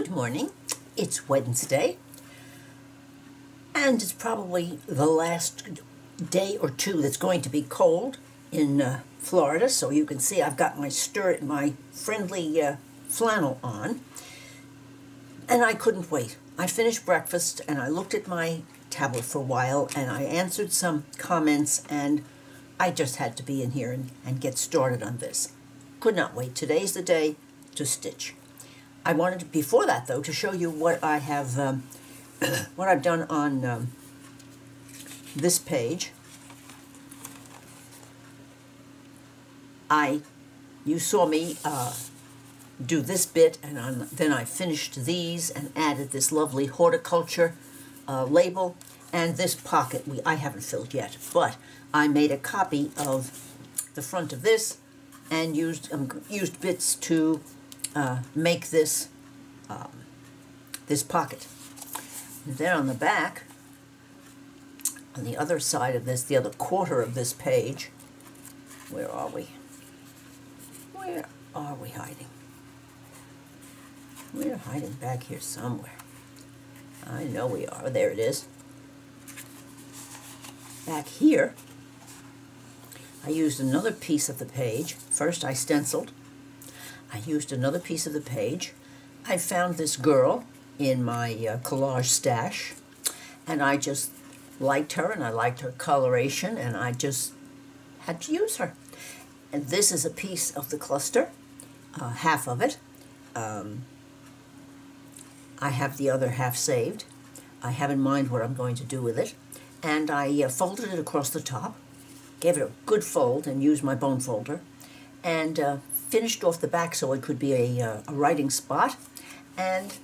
Good morning. It's Wednesday, and it's probably the last day or two that's going to be cold in uh, Florida. So you can see I've got my stir my friendly uh, flannel on, and I couldn't wait. I finished breakfast and I looked at my tablet for a while and I answered some comments and I just had to be in here and, and get started on this. Could not wait. Today's the day to stitch. I wanted, before that though, to show you what I have, um, what I've done on um, this page. I, you saw me uh, do this bit, and then I finished these and added this lovely horticulture uh, label and this pocket we I haven't filled yet, but I made a copy of the front of this and used um, used bits to uh, make this um, this pocket. And then on the back, on the other side of this, the other quarter of this page, where are we? Where are we hiding? We're hiding back here somewhere. I know we are. There it is. Back here, I used another piece of the page. First I stenciled. I used another piece of the page. I found this girl in my uh, collage stash, and I just liked her, and I liked her coloration, and I just had to use her. And this is a piece of the cluster, uh, half of it. Um, I have the other half saved. I have in mind what I'm going to do with it. And I uh, folded it across the top, gave it a good fold and used my bone folder, and uh, finished off the back so it could be a, uh, a writing spot, and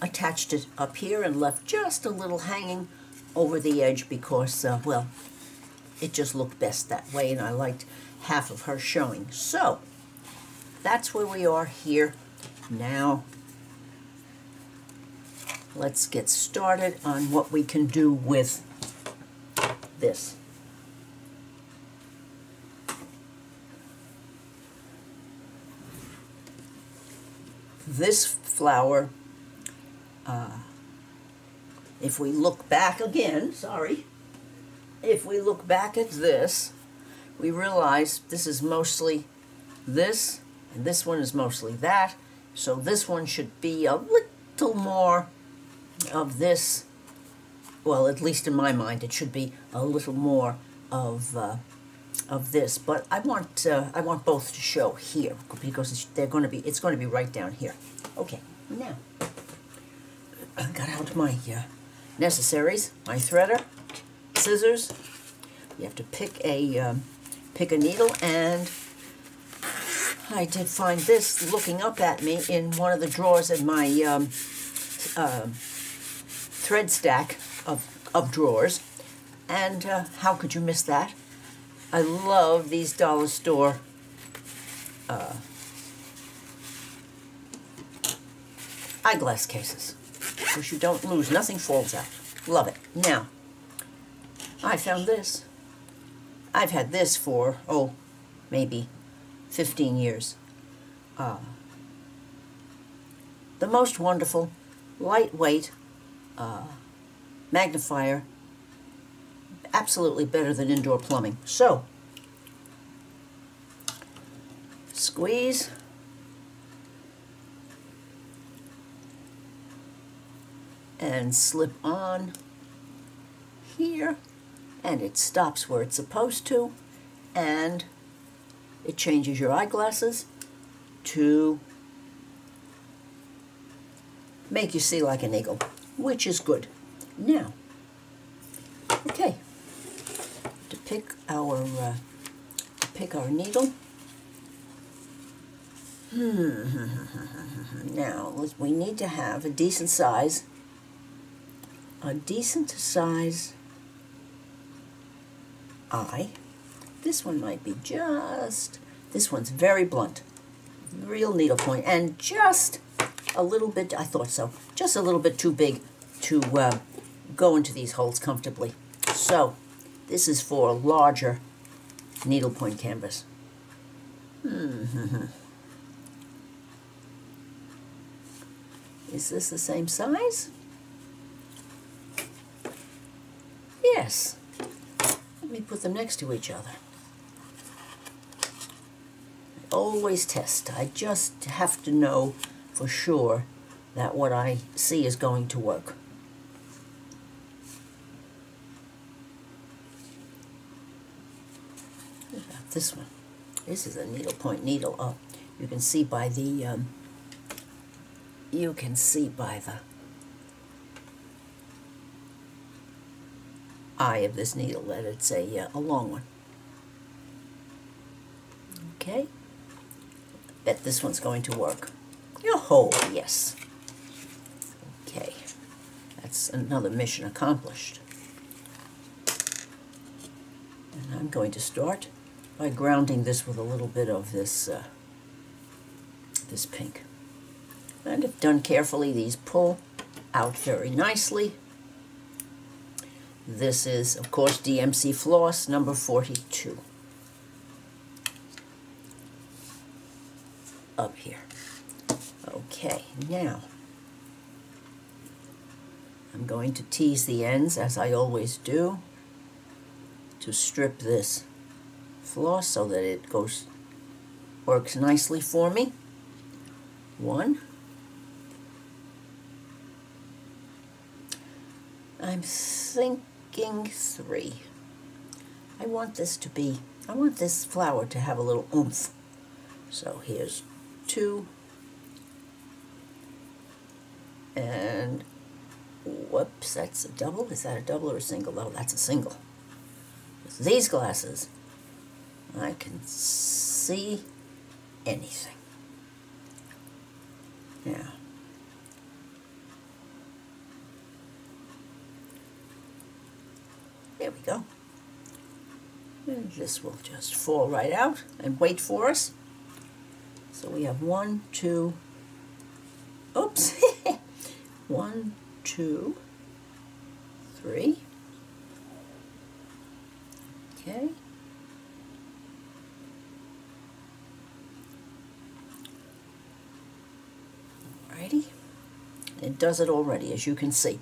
attached it up here and left just a little hanging over the edge because, uh, well, it just looked best that way and I liked half of her showing. So, that's where we are here now let's get started on what we can do with this. This flower, uh, if we look back again, sorry, if we look back at this, we realize this is mostly this, and this one is mostly that, so this one should be a little more of this, well, at least in my mind, it should be a little more of uh, of this. But I want uh, I want both to show here because they're going to be it's going to be right down here. Okay, now I got out my uh, necessaries, my threader, scissors. You have to pick a um, pick a needle and. I did find this looking up at me in one of the drawers in my um, uh, thread stack of, of drawers. And uh, how could you miss that? I love these dollar store uh, eyeglass cases. Which you don't lose. Nothing falls out. Love it. Now, I found this. I've had this for, oh, maybe 15 years. Uh, the most wonderful, lightweight, uh, magnifier absolutely better than indoor plumbing. So, squeeze. And slip on here. And it stops where it's supposed to. And it changes your eyeglasses to make you see like an eagle which is good. Now, okay, pick our uh, pick our needle. now we need to have a decent size, a decent size eye. This one might be just. This one's very blunt, real needle point, and just a little bit, I thought so, just a little bit too big to uh, go into these holes comfortably. So, this is for a larger needlepoint canvas. Hmm. Is this the same size? Yes. Let me put them next to each other. I always test. I just have to know for sure that what I see is going to work. What about this one? This is a needlepoint needle. Oh, you can see by the um, you can see by the eye of this needle that it's a, uh, a long one. Okay, bet this one's going to work. Oh, yes. Okay, that's another mission accomplished. And I'm going to start by grounding this with a little bit of this, uh, this pink. And if done carefully, these pull out very nicely. This is, of course, DMC Floss number 42. Up here. Okay, now I'm going to tease the ends as I always do to strip this floss so that it goes works nicely for me. One. I'm thinking three. I want this to be, I want this flower to have a little oomph. So here's two. And whoops, that's a double. Is that a double or a single? Oh, that's a single. With these glasses, I can see anything. Yeah. there we go. And this will just fall right out and wait for us. So we have one, two, oops, one, two, three. Okay. Alrighty. It does it already, as you can see.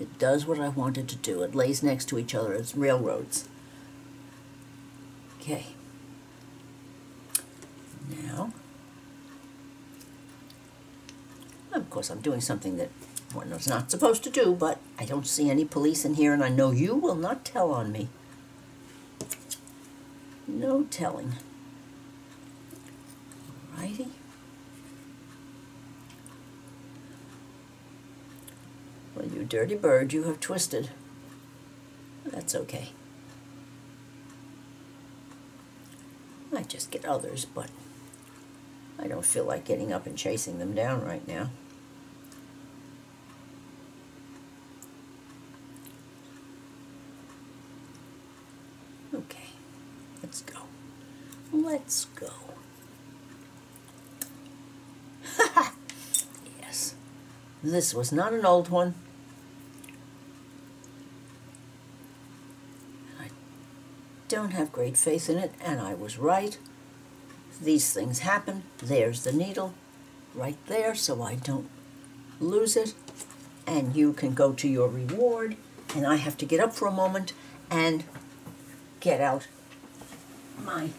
It does what I wanted to do. It lays next to each other as railroads. Okay. Now, of course, I'm doing something that one is not supposed to do, but I don't see any police in here, and I know you will not tell on me. No telling. Alrighty. You dirty bird, you have twisted. That's okay. I just get others, but I don't feel like getting up and chasing them down right now. Okay, let's go. Let's go. yes, this was not an old one. Don't have great faith in it, and I was right. These things happen. There's the needle right there, so I don't lose it. And you can go to your reward, and I have to get up for a moment and get out my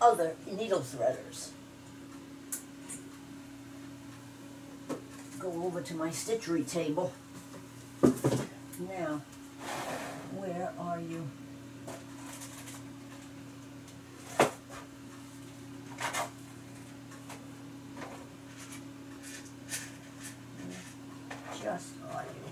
other needle threaders. Go over to my stitchery table. Now, where are you? Just are you?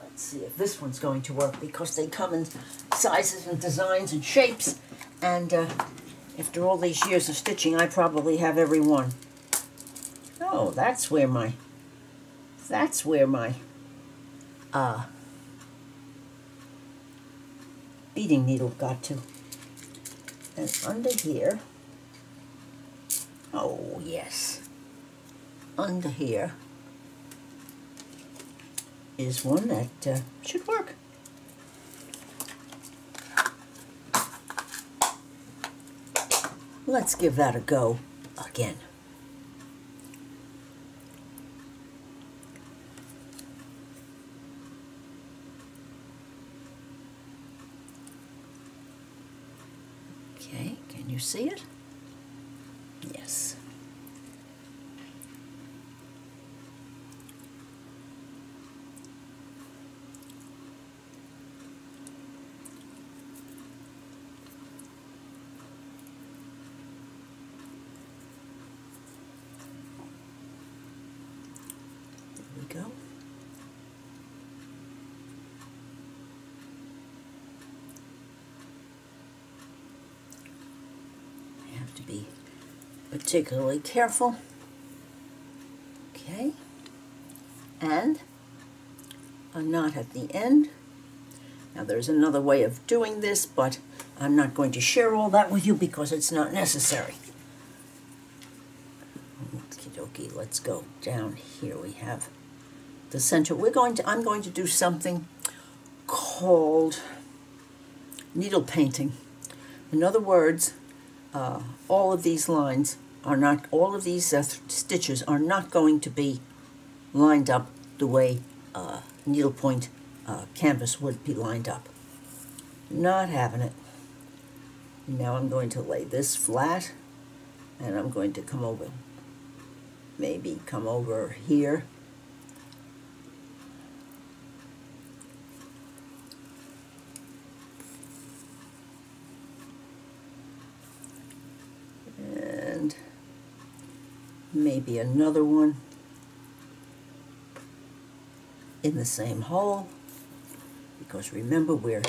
Let's see if this one's going to work because they come in sizes and designs and shapes and uh, after all these years of stitching I probably have every one. Oh, that's where my that's where my uh, beading needle got to. And under here, oh yes, under here, is one that uh, should work. Let's give that a go again. Okay, can you see it? Yes. There we go. I have to be particularly careful. Okay. And a knot at the end. Now there's another way of doing this, but I'm not going to share all that with you because it's not necessary. Okie dokie, let's go down here. We have the center. We're going to, I'm going to do something called needle painting. In other words, uh, all of these lines are not, all of these uh, stitches are not going to be lined up the way uh, needlepoint uh, canvas would be lined up. Not having it. Now I'm going to lay this flat and I'm going to come over, maybe come over here. And maybe another one in the same hole because remember we're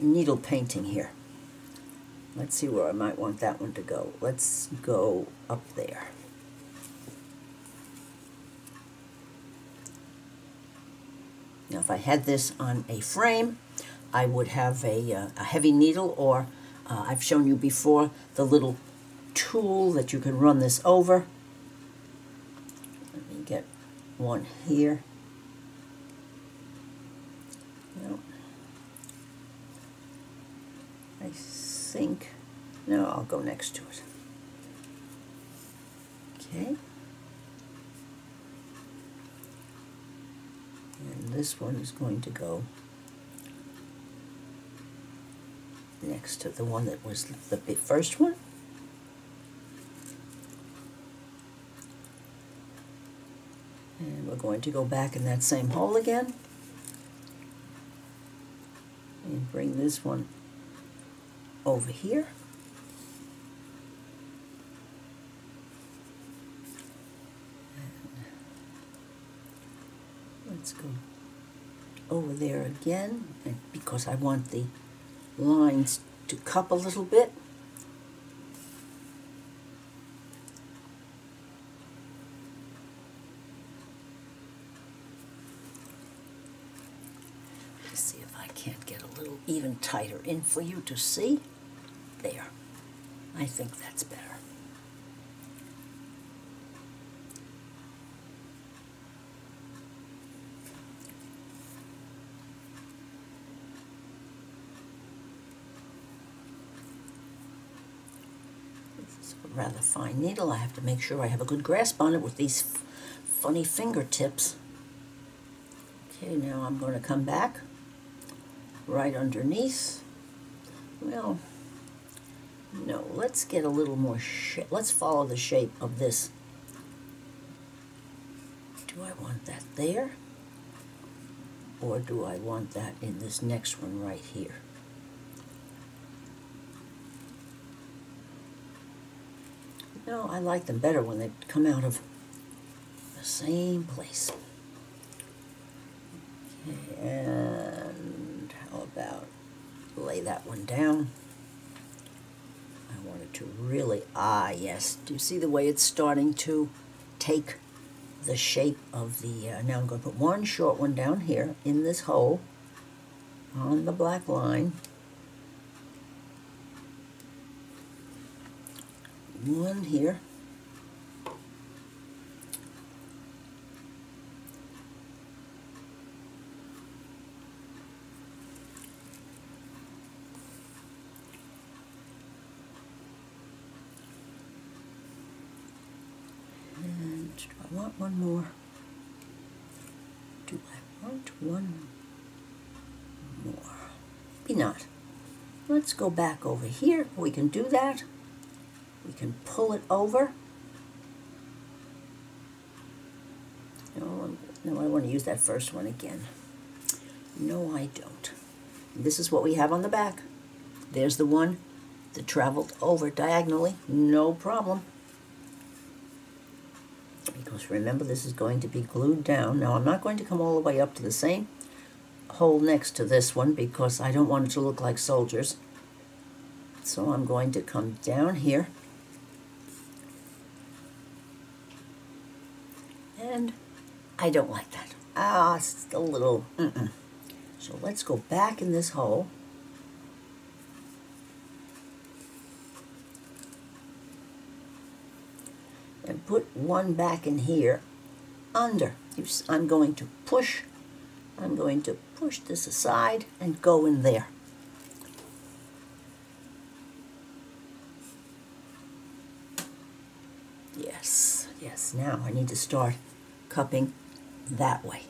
needle painting here. Let's see where I might want that one to go. Let's go up there. Now if I had this on a frame, I would have a, uh, a heavy needle or uh, I've shown you before the little tool that you can run this over. One here. No. I think, no, I'll go next to it. Okay. And this one is going to go next to the one that was the first one. And we're going to go back in that same hole again. And bring this one over here. And Let's go over there again, because I want the lines to cup a little bit. Let's see if I can't get a little even tighter in for you to see. There. I think that's better. Rather fine needle. I have to make sure I have a good grasp on it with these funny fingertips. Okay, now I'm going to come back right underneath. Well, no, let's get a little more shape. Let's follow the shape of this. Do I want that there? Or do I want that in this next one right here? No, I like them better when they come out of the same place. Okay, about lay that one down? I want it to really, ah, yes. Do you see the way it's starting to take the shape of the, uh, now I'm going to put one short one down here in this hole on the black line. One here. I want one more? Do I want one more? Maybe not. Let's go back over here. We can do that. We can pull it over. No, no, I want to use that first one again. No, I don't. This is what we have on the back. There's the one that traveled over diagonally, no problem. Remember, this is going to be glued down. Now, I'm not going to come all the way up to the same hole next to this one because I don't want it to look like soldiers. So I'm going to come down here. And I don't like that. Ah, it's a little, mm -mm. So let's go back in this hole. And put one back in here under. I'm going to push, I'm going to push this aside and go in there. Yes, yes, now I need to start cupping that way.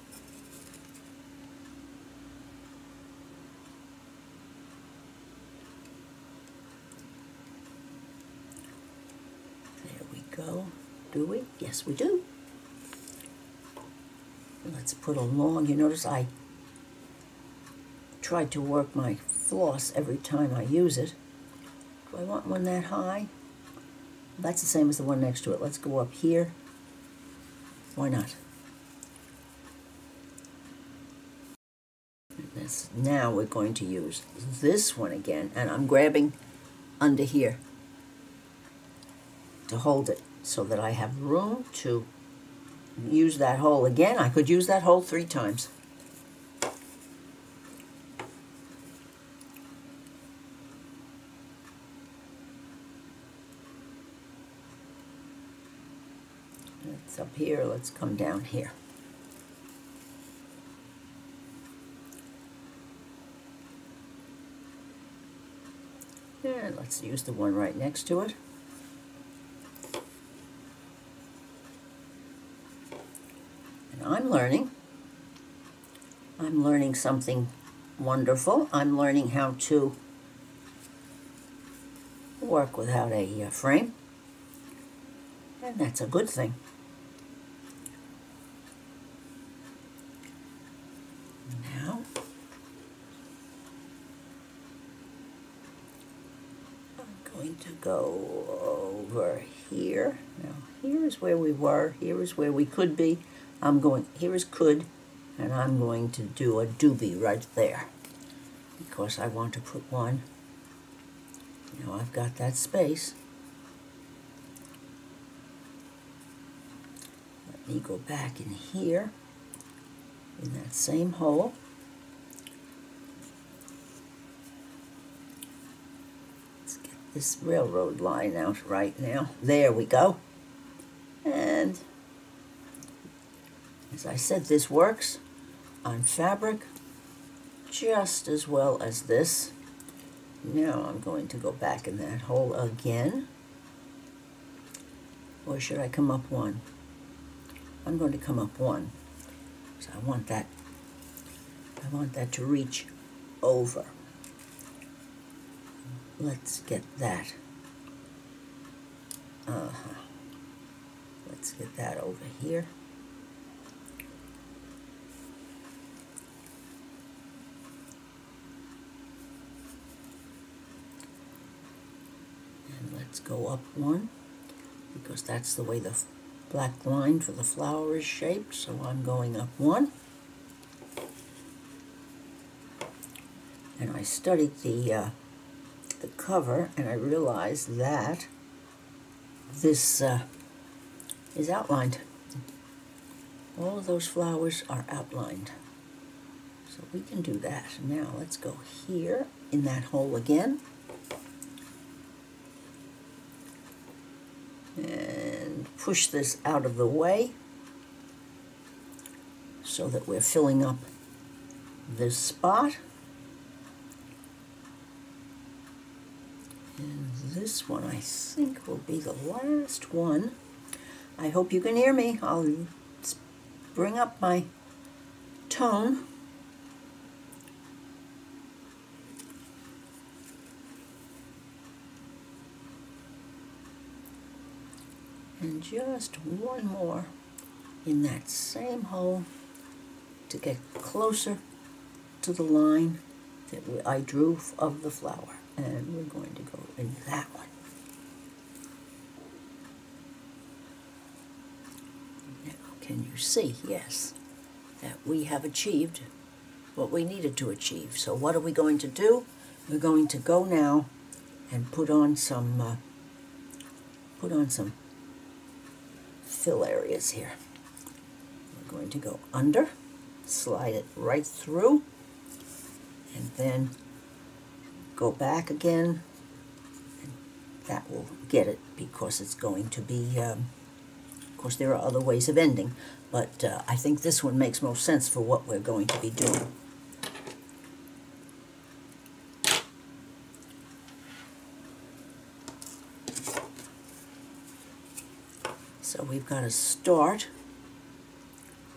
There we go. Do we? Yes, we do. Let's put a long, you notice I try to work my floss every time I use it. Do I want one that high? That's the same as the one next to it. Let's go up here. Why not? This, now we're going to use this one again, and I'm grabbing under here to hold it so that I have room to use that hole again. I could use that hole three times. It's up here, let's come down here. And let's use the one right next to it. I'm learning. I'm learning something wonderful. I'm learning how to work without a uh, frame. And that's a good thing. Now, I'm going to go over here. Now, here is where we were. Here is where we could be. I'm going, here is could, and I'm going to do a doobie right there because I want to put one. Now I've got that space. Let me go back in here in that same hole. Let's get this railroad line out right now. There we go. And as I said, this works on fabric just as well as this. Now I'm going to go back in that hole again. Or should I come up one? I'm going to come up one. So I want that I want that to reach over. Let's get that. Uh-huh. Let's get that over here. Let's go up one because that's the way the black line for the flower is shaped. So I'm going up one. And I studied the, uh, the cover and I realized that this uh, is outlined. All of those flowers are outlined. So we can do that. Now let's go here in that hole again. And push this out of the way so that we're filling up this spot. And this one I think will be the last one. I hope you can hear me. I'll bring up my tone. And just one more in that same hole to get closer to the line that we- I drew of the flower. And we're going to go in that one. Now, can you see? Yes, that we have achieved what we needed to achieve. So what are we going to do? We're going to go now and put on some uh, put on some fill areas here. We're going to go under, slide it right through, and then go back again. And that will get it because it's going to be, um, of course, there are other ways of ending, but uh, I think this one makes most sense for what we're going to be doing. We've got to start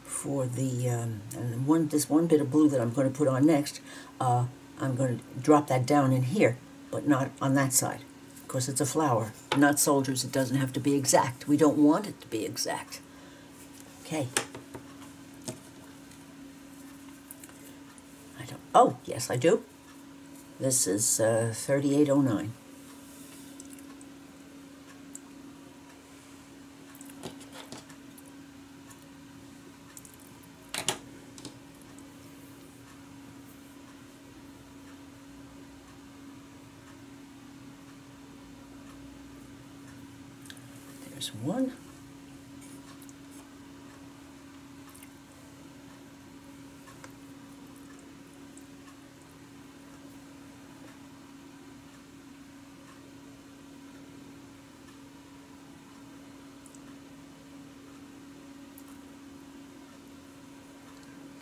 for the um, one this one bit of blue that I'm going to put on next. Uh, I'm going to drop that down in here, but not on that side, because it's a flower. Not soldiers. It doesn't have to be exact. We don't want it to be exact. Okay. I don't. Oh yes, I do. This is uh, 3809. There's one.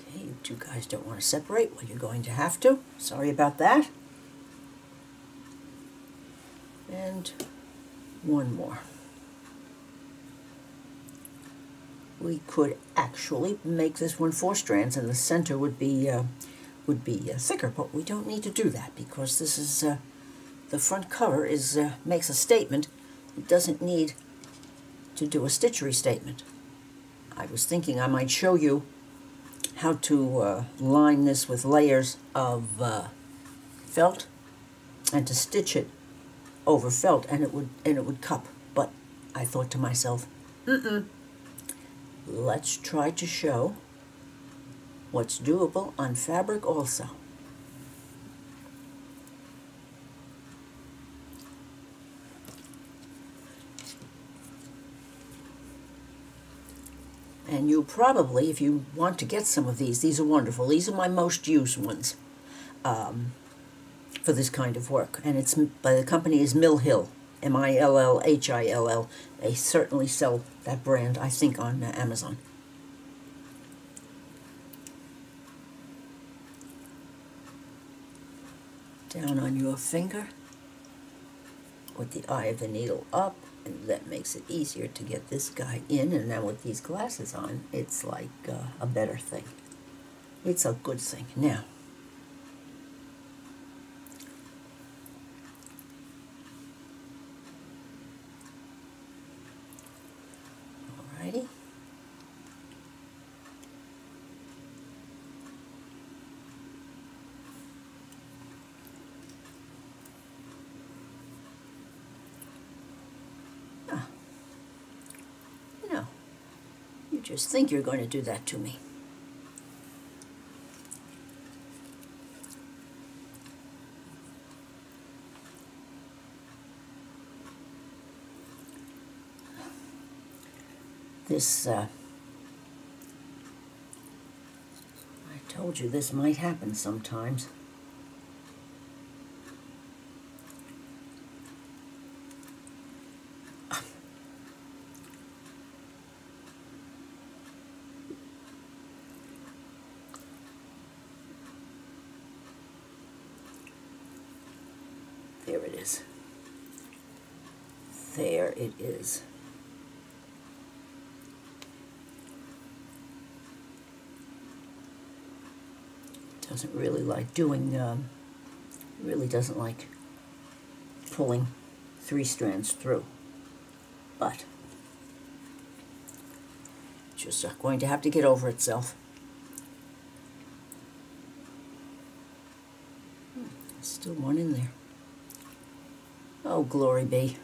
Okay, you two guys don't want to separate. Well, you're going to have to. Sorry about that. And one more. we could actually make this one four strands and the center would be uh, would be uh, thicker but we don't need to do that because this is uh, the front cover is uh, makes a statement it doesn't need to do a stitchery statement I was thinking I might show you how to uh, line this with layers of uh, felt and to stitch it over felt and it would and it would cup but I thought to myself mm-mm let's try to show what's doable on fabric also. And you probably, if you want to get some of these, these are wonderful. These are my most used ones um, for this kind of work. And it's by the company is Mill Hill. M-I-L-L-H-I-L-L. They certainly sell that brand, I think, on uh, Amazon. Down on your finger with the eye of the needle up, and that makes it easier to get this guy in. And now with these glasses on, it's like uh, a better thing. It's a good thing. Now, Alrighty. Ah. You know, you just think you're going to do that to me. This, uh, I told you this might happen sometimes. There it is. There it is. Really like doing, um, really doesn't like pulling three strands through. But just going to have to get over itself. Hmm, Still one in there. Oh, glory be.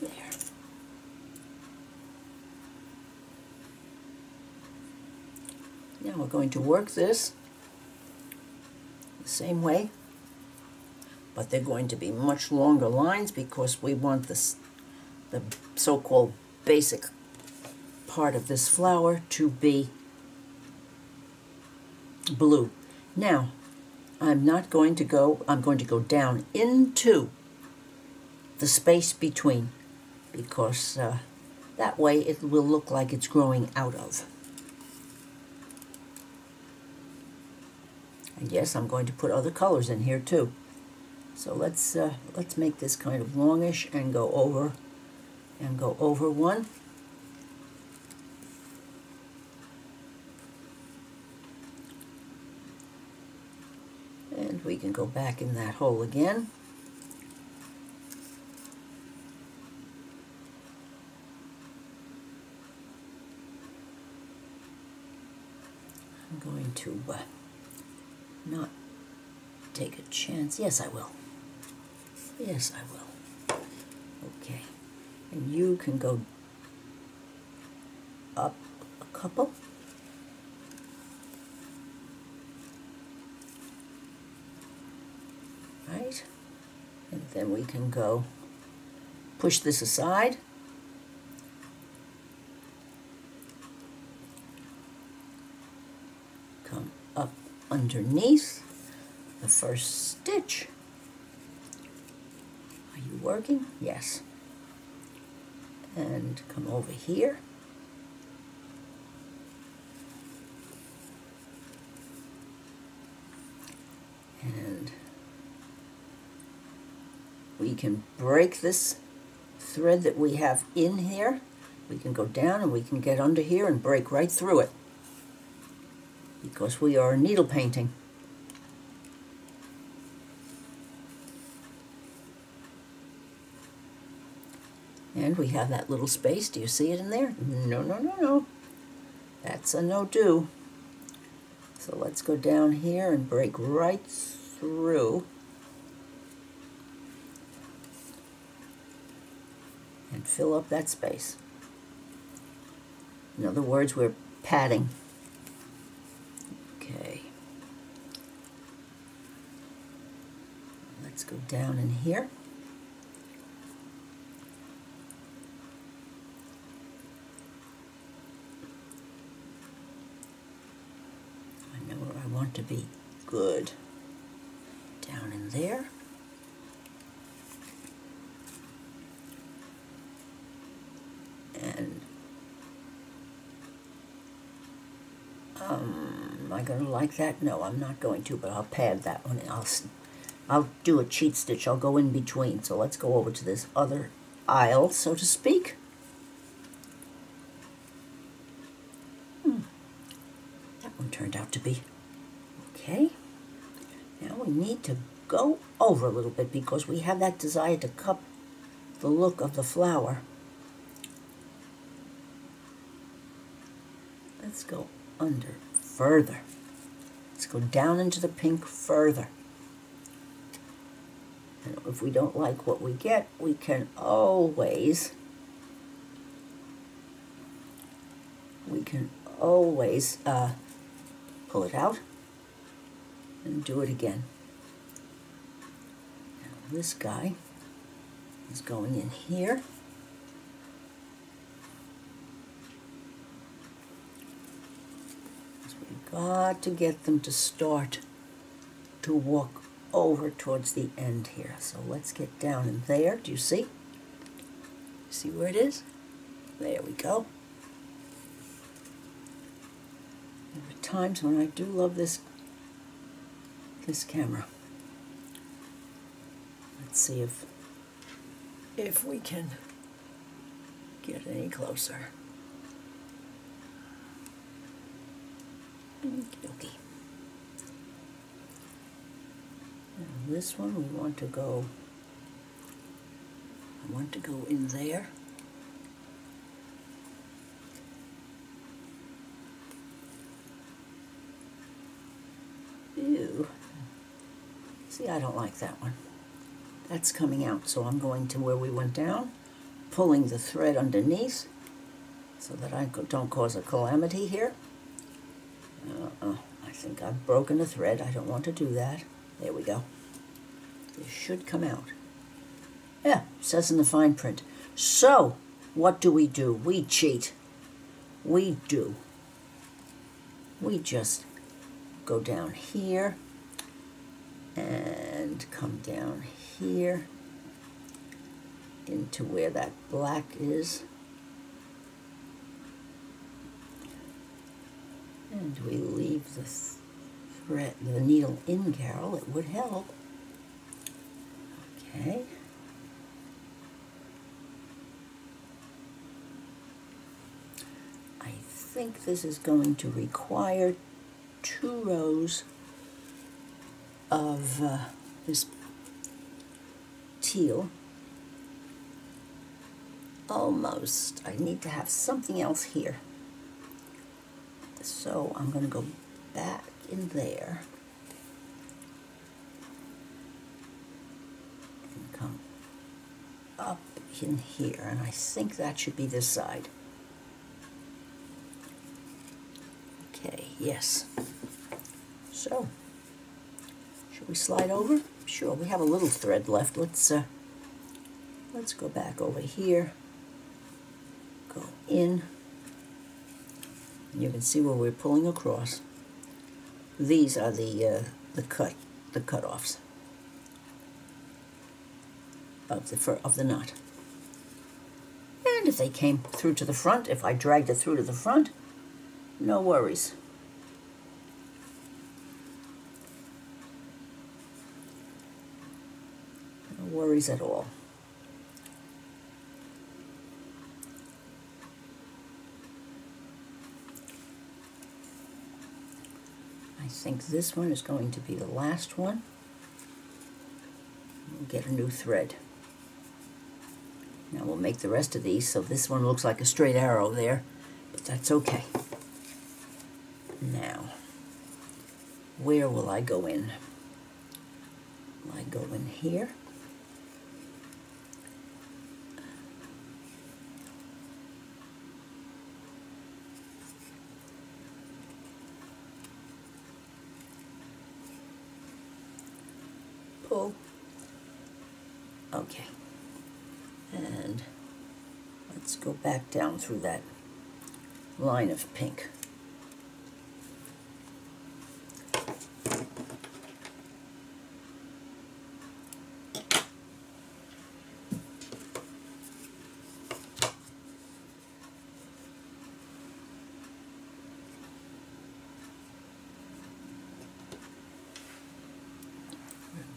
There. Now we're going to work this the same way, but they're going to be much longer lines because we want this, the so-called basic part of this flower to be blue. Now, I'm not going to go, I'm going to go down into the space between because uh, that way it will look like it's growing out of. And yes, I'm going to put other colors in here too. So let's uh, let's make this kind of longish and go over and go over one. And we can go back in that hole again. I'm going to uh, not take a chance. Yes, I will. Yes, I will. Okay. And you can go up a couple. Right? And then we can go push this aside. Come up underneath the first stitch. Are you working? Yes. And come over here. And we can break this thread that we have in here. We can go down and we can get under here and break right through it because we are needle painting. And we have that little space. Do you see it in there? No, no, no, no. That's a no-do. So let's go down here and break right through. And fill up that space. In other words, we're padding. Okay. Let's go down in here. I know where I want to be. Good. Down in there. And um, am I going to like that? No, I'm not going to, but I'll pad that one. I'll, I'll do a cheat stitch. I'll go in between. So let's go over to this other aisle, so to speak. Hmm. That one turned out to be okay. Now we need to go over a little bit because we have that desire to cup the look of the flower. Let's go under further. Let's go down into the pink further. If we don't like what we get, we can always, we can always uh, pull it out and do it again. Now this guy is going in here. So we've got to get them to start to walk over towards the end here. So let's get down in there. Do you see? See where it is? There we go. There are times when I do love this this camera. Let's see if if we can get any closer. Okay. Now this one we want to go. I want to go in there. Ew. See, I don't like that one. That's coming out, so I'm going to where we went down, pulling the thread underneath so that I don't cause a calamity here. Uh-uh. I think I've broken a thread. I don't want to do that. There we go. This should come out. Yeah, says in the fine print. So, what do we do? We cheat. We do. We just go down here and come down here into where that black is. And we leave the thread, the needle in, Carol. It would help. Okay. I think this is going to require two rows of uh, this teal. Almost. I need to have something else here. So I'm going to go back in there and come up in here. And I think that should be this side. Okay, yes. So, should we slide over? Sure, we have a little thread left. Let's uh, let's go back over here. Go in. You can see where we're pulling across. These are the uh, the cut the cut-offs of the fur, of the knot. And if they came through to the front, if I dragged it through to the front, no worries. No worries at all. I think this one is going to be the last one. We'll get a new thread. Now we'll make the rest of these so this one looks like a straight arrow there, but that's okay. Now, where will I go in? Will I go in here? Pull. Okay. And let's go back down through that line of pink.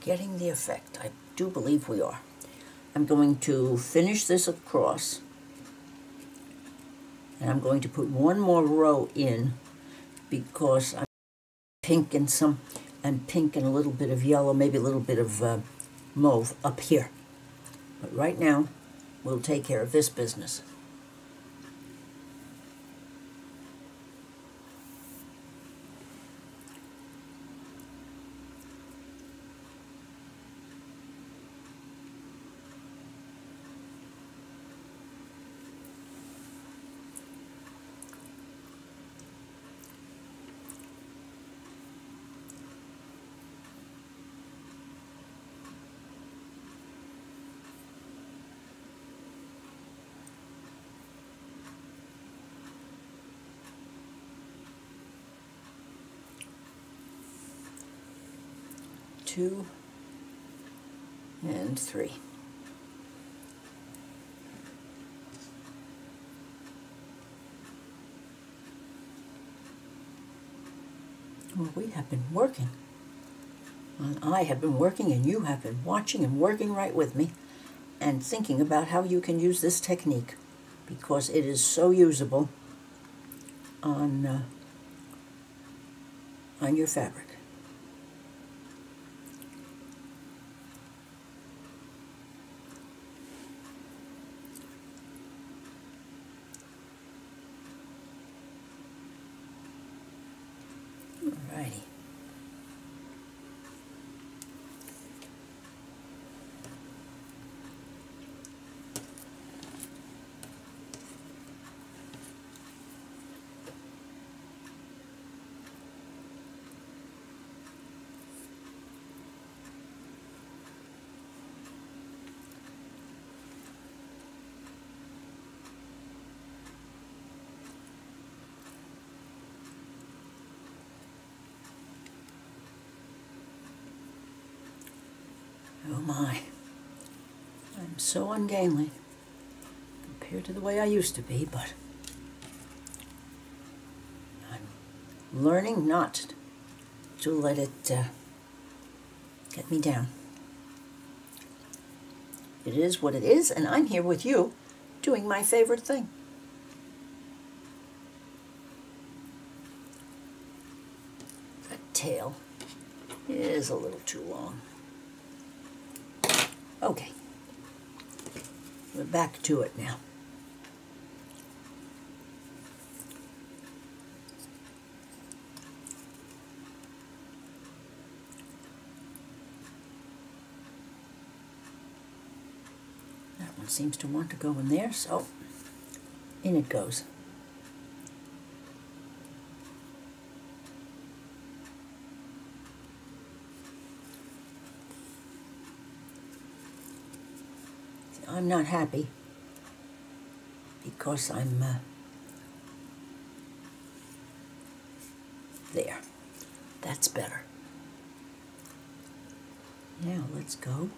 getting the effect. I do believe we are. I'm going to finish this across I'm going to put one more row in because I'm pink and some and pink and a little bit of yellow, maybe a little bit of uh, mauve up here. But right now, we'll take care of this business. Two, and three. Well, we have been working. And I have been working, and you have been watching and working right with me and thinking about how you can use this technique because it is so usable on uh, on your fabric. Alrighty. Oh my. I'm so ungainly compared to the way I used to be, but I'm learning not to let it uh, get me down. It is what it is, and I'm here with you doing my favorite thing. That tail is a little too long. Okay. We're back to it now. That one seems to want to go in there, so in it goes. I'm not happy because I'm uh, there. That's better. Now let's go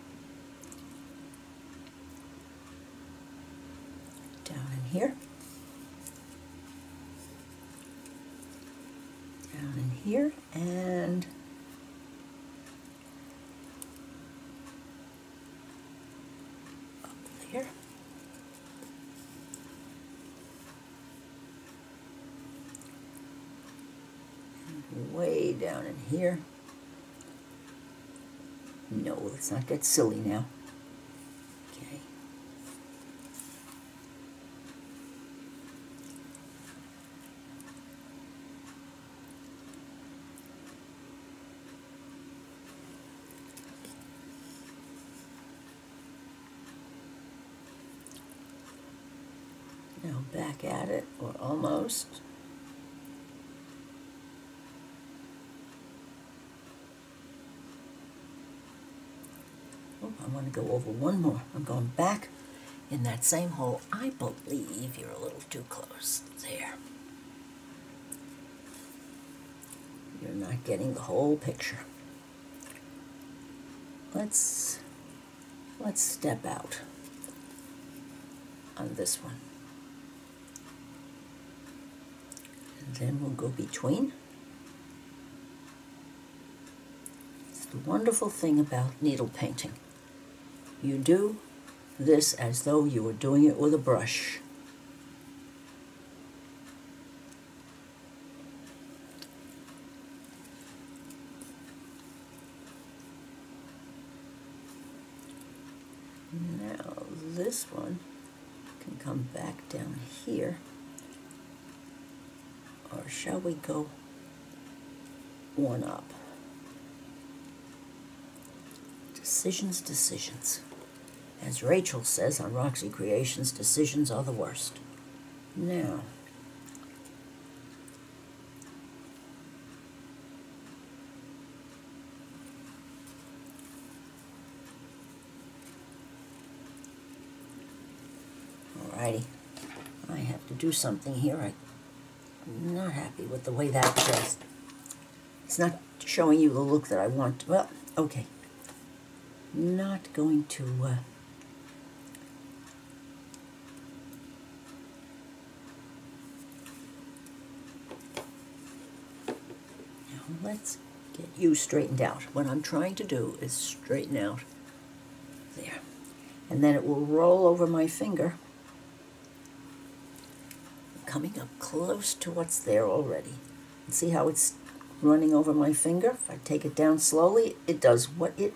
down in here. Down in here and up there. And way down in here. No, let's not get silly now. Okay. Now back at it, or almost. Oh, I want to go over one more. I'm going back in that same hole. I believe you're a little too close. There. You're not getting the whole picture. Let's let's step out on this one. And then we'll go between. It's the wonderful thing about needle painting. You do this as though you were doing it with a brush. Now this one can come back down here. Or shall we go one up? Decisions, decisions. As Rachel says on Roxy Creations, decisions are the worst. Now, alrighty, I have to do something here. I'm not happy with the way that goes. It's not showing you the look that I want. Well, okay. Not going to. Uh, Now let's get you straightened out. What I'm trying to do is straighten out there. And then it will roll over my finger, coming up close to what's there already. And see how it's running over my finger. If I take it down slowly, it does what it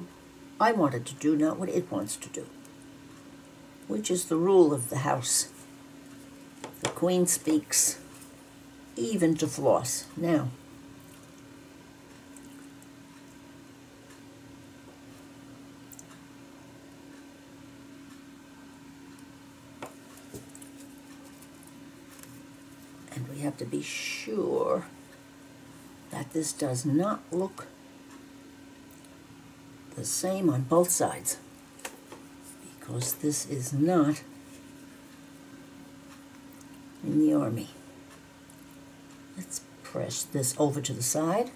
I want it to do, not what it wants to do. Which is the rule of the house. The queen speaks even to floss. Now, have to be sure that this does not look the same on both sides because this is not in the army. Let's press this over to the side.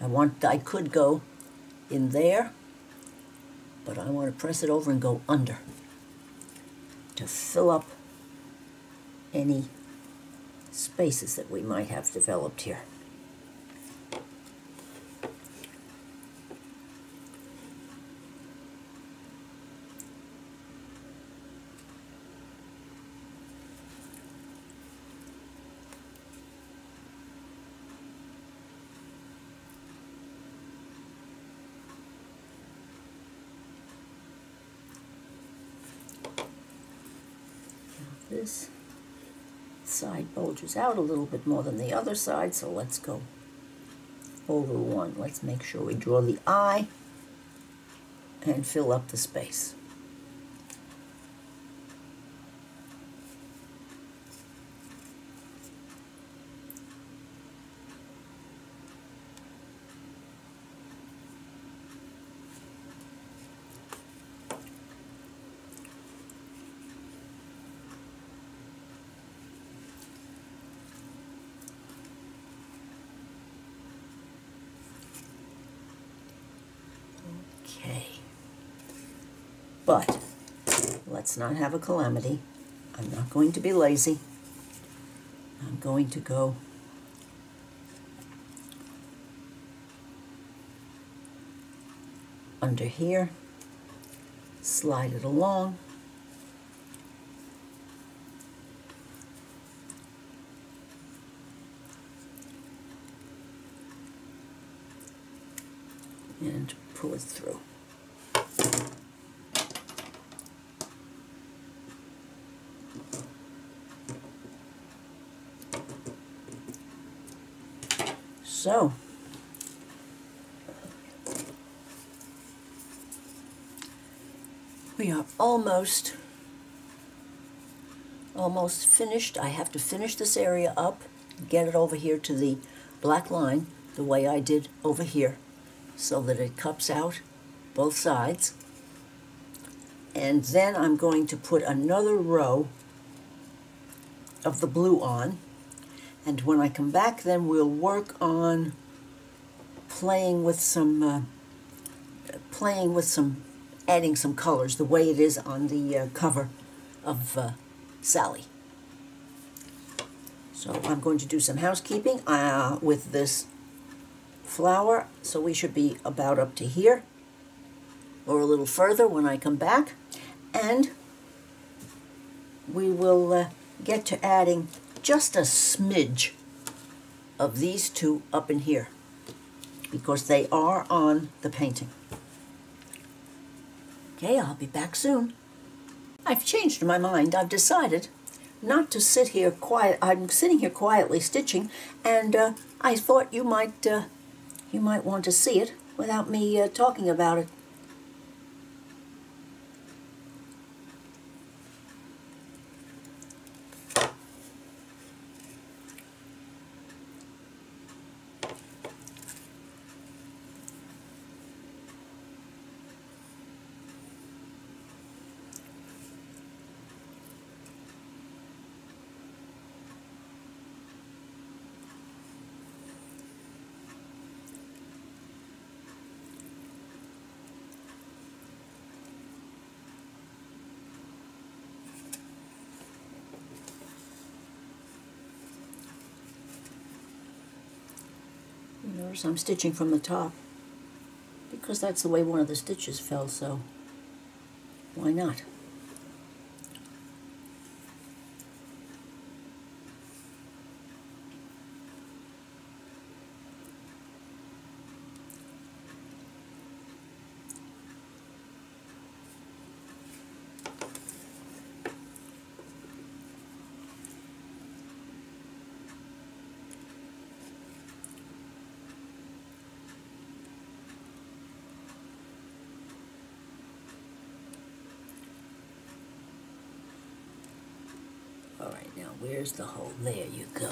I want I could go in there, but I want to press it over and go under to fill up any spaces that we might have developed here. This side bulges out a little bit more than the other side, so let's go over one. Let's make sure we draw the eye and fill up the space. Okay. But let's not have a calamity. I'm not going to be lazy. I'm going to go under here, slide it along. and pull it through. So, we are almost almost finished. I have to finish this area up, get it over here to the black line the way I did over here so that it cups out both sides. And then I'm going to put another row of the blue on. And when I come back, then we'll work on playing with some, uh, playing with some, adding some colors the way it is on the uh, cover of uh, Sallie. So I'm going to do some housekeeping uh, with this flower, so we should be about up to here or a little further when I come back. And we will uh, get to adding just a smidge of these two up in here because they are on the painting. Okay, I'll be back soon. I've changed my mind. I've decided not to sit here quiet. I'm sitting here quietly stitching, and uh, I thought you might uh, you might want to see it without me uh, talking about it. I'm stitching from the top because that's the way one of the stitches fell, so why not? Where's the hole? There you go.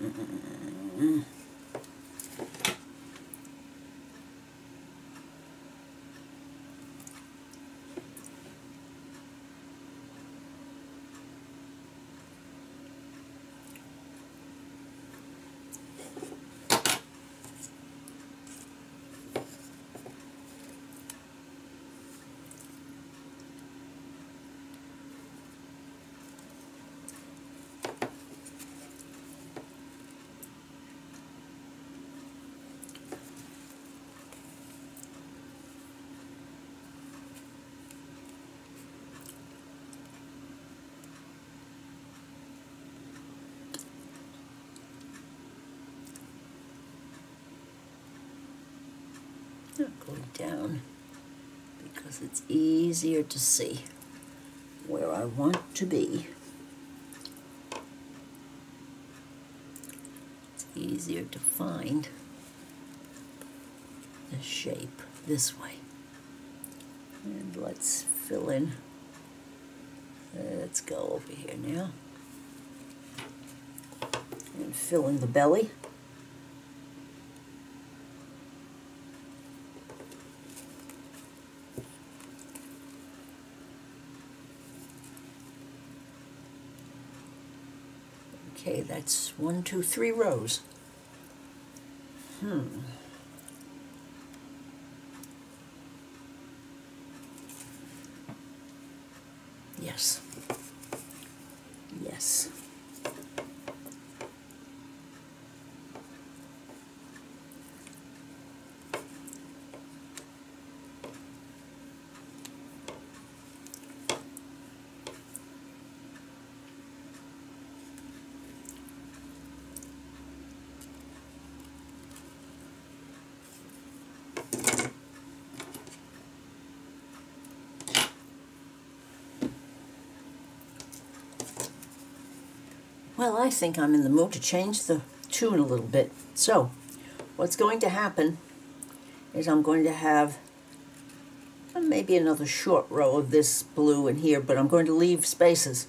うん Going down because it's easier to see where I want to be. It's easier to find the shape this way. And let's fill in. Let's go over here now. And fill in the belly. Okay, that's one, two, three rows. Hmm. Yes. Yes. Well, I think I'm in the mood to change the tune a little bit. So, what's going to happen is I'm going to have maybe another short row of this blue in here, but I'm going to leave spaces.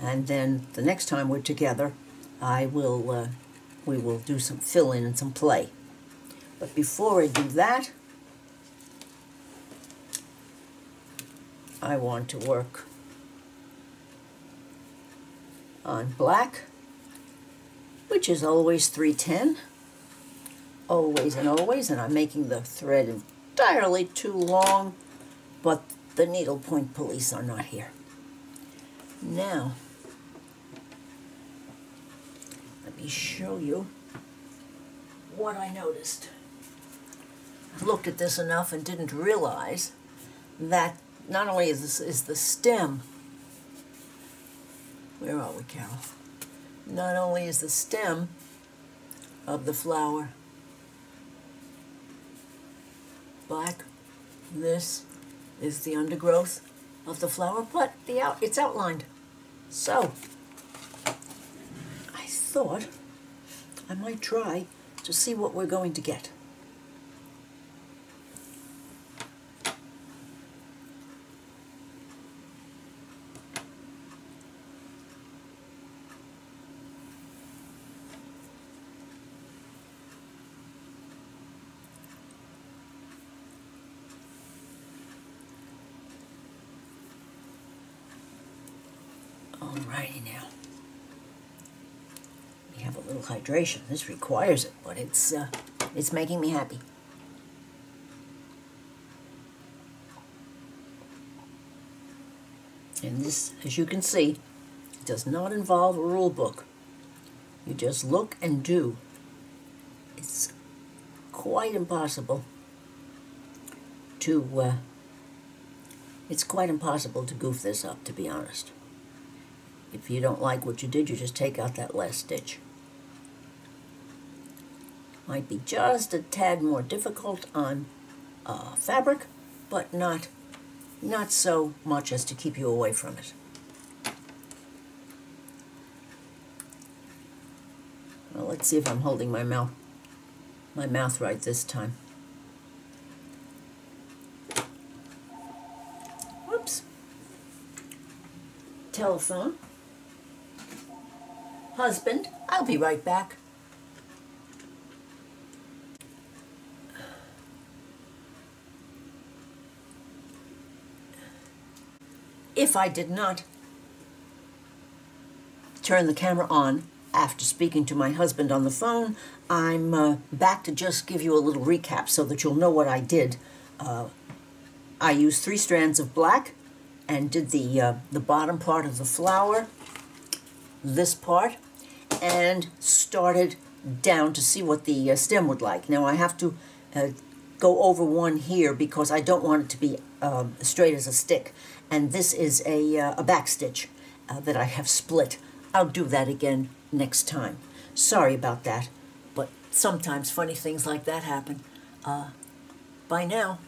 And then the next time we're together, I will, uh, we will do some fill in and some play. But before I do that, I want to work on black, which is always 310, always and always, and I'm making the thread entirely too long, but the needlepoint police are not here. Now, let me show you what I noticed. I've looked at this enough and didn't realize that not only is this is the stem where are we, Carol? Not only is the stem of the flower black, this is the undergrowth of the flower, but the out it's outlined. So, I thought I might try to see what we're going to get. Alrighty now. We have a little hydration. This requires it, but it's uh, it's making me happy. And this, as you can see, does not involve a rule book. You just look and do. It's quite impossible to, uh, it's quite impossible to goof this up, to be honest. If you don't like what you did, you just take out that last stitch. Might be just a tad more difficult on uh, fabric, but not, not so much as to keep you away from it. Well, let's see if I'm holding my mouth, my mouth right this time. Whoops. Telephone. Husband, I'll be right back. If I did not turn the camera on after speaking to my husband on the phone, I'm uh, back to just give you a little recap so that you'll know what I did. Uh, I used three strands of black and did the, uh, the bottom part of the flower, this part, and started down to see what the uh, stem would like. Now I have to uh, go over one here because I don't want it to be um, straight as a stick. And this is a, uh, a back stitch uh, that I have split. I'll do that again next time. Sorry about that, but sometimes funny things like that happen. Uh, bye now.